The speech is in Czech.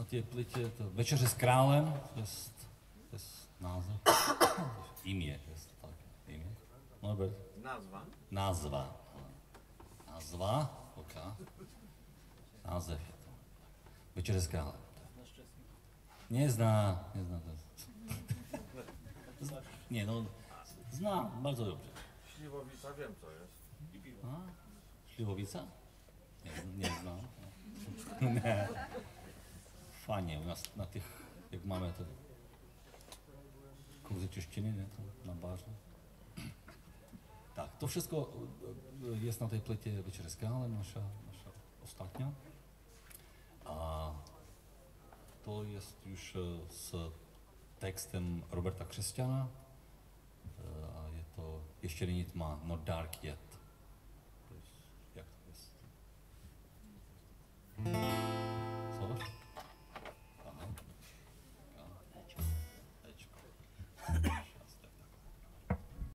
na té plitě je to Večeře s králem, to je, to je název, Imě, je to tak, Imě. Norbert? Nazva? Nazva. Nazva, ok. Název je to. Večeře s králem. Nezná, nezná to. Nie, no, zná bardzo dobrze. Śliwowica wiem co jest. A? Śliwowica? Nie, nie znam. Nie. Fajnie, u nas na tych, jak mamy te kurzy cieściny, nie, to na barze. Tak, to wszystko e, jest na płycie Wieczery z Králem, nasza, nasza ostatnia. A to jest już e, z tekstem Roberta Křesťana. E, A je to Ještě není tma, not dark yet.